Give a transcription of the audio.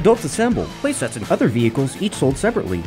Adults Assemble, playsets and other vehicles each sold separately.